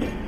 Yeah.